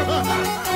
Ha ha ha!